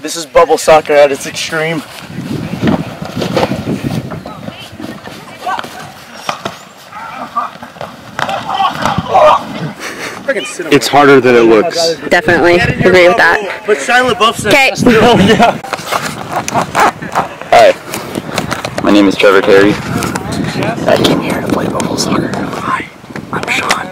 This is bubble soccer at its extreme. It's harder than it looks. Definitely agree with that. But Silent Buff says Okay. Hi, my name is Trevor Terry. I came here to play bubble soccer. Hi, I'm Sean.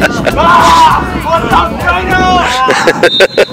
No. This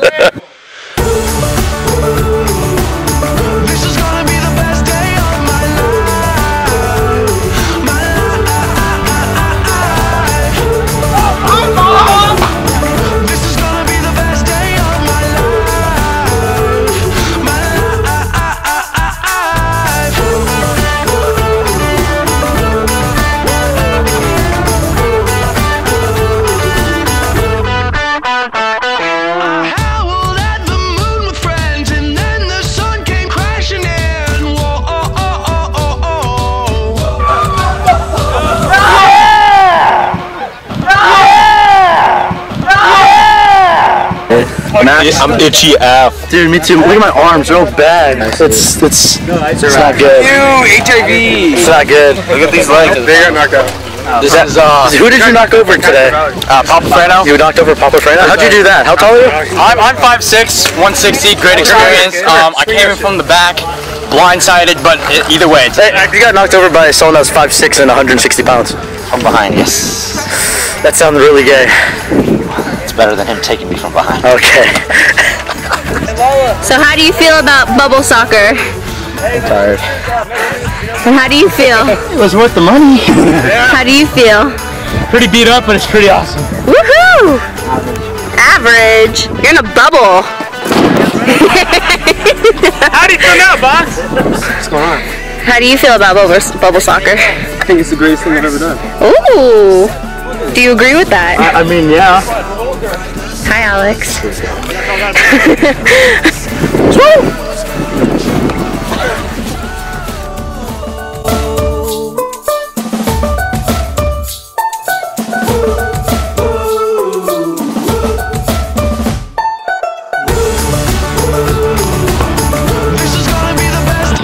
Max, I'm itchy AF. Dude, me too. Look at my arms, they're all bad. It's it's it's it's not good. You HIV. It's not good. Look at these legs. They got knocked out. This is uh. Who did you knock over today? Uh, Papa Frano. You knocked over Papa Frena? How'd you do that? How tall are you? I'm I'm 5'6", 160, great experience. Um, I came in from the back, blindsided, but i- either way, it's Hey, you got knocked over by someone that's 5'6 and 160 pounds. I'm behind. Yes, That sounded really gay. It's better than him taking me from behind. Okay. So how do you feel about bubble soccer? I'm tired. And how do you feel? It was worth the money. How do you feel? Pretty beat up, but it's pretty awesome. Woohoo! Average. You're in a bubble. How do you feel now, boss? What's going on? How do you feel about bubble, bubble soccer? I think it's the greatest thing I've ever done. Ooh. Do you agree with that? I mean, yeah. Hi, Alex. This is gonna be the best.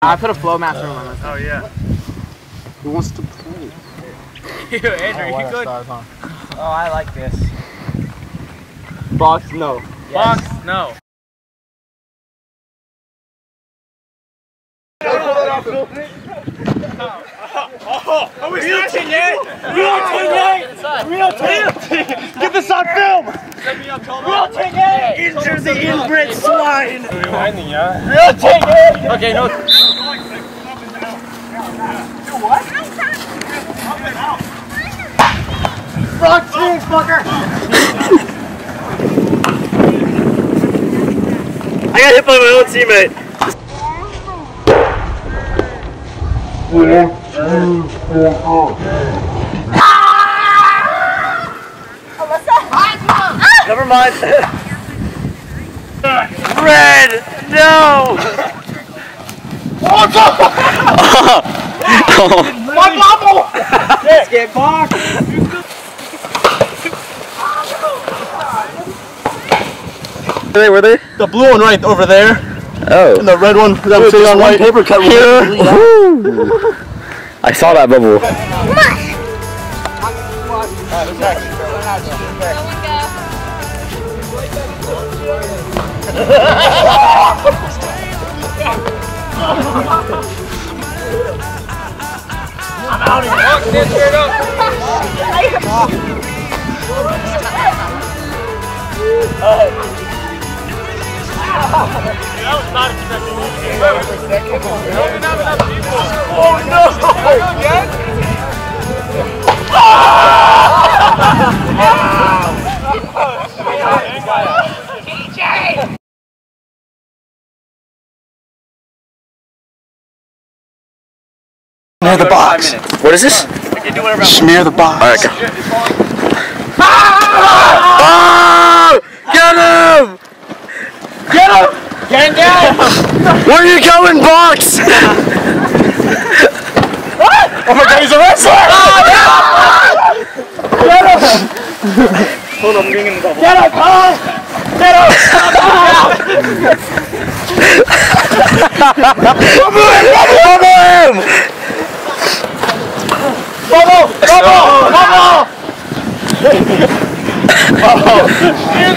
I put a Flowmaster on my Oh, yeah. Who wants to play? Andrew, you good? huh? Oh, I like this. Box, no. Box, no. Real Tigay? Real Tigay? Real Tigay? Get this on film! Real take it! Injure the inbred swine! Real take it! Okay, no. Frog swing, fucker! I got hit by my own teammate. Never mind. Red! No! My bubble! Let's get boxed. They were they? The blue one right over there. Oh. And the red one that was on white. paper cut here. I saw that bubble. I'm out of here. Oh. Near the box. What is this? Smear the box. All right, go. Oh! Get him! Get him! Get him down! Where are you going, box? oh my god, he's a wrestler! Oh, no! Get him! Hold on, I'm getting in the bubble Get him!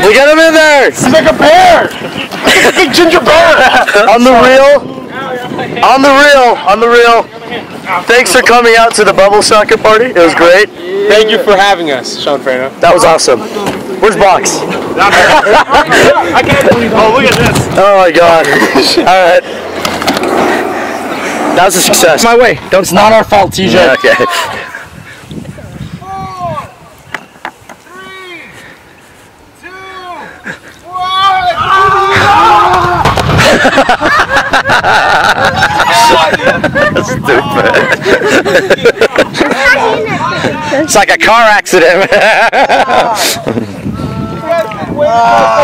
We got him in there! He's like a bear! a big ginger bear! on the reel. On the reel. On the reel. Thanks for coming out to the bubble soccer party. It was great. Thank you for having us, Sean Frano. That was awesome. Where's Box? I can't believe. Oh, look at this. Oh my god. Alright. That was a success. My way. Don't. It's not our fault, TJ. Yeah, okay. It's like a car accident.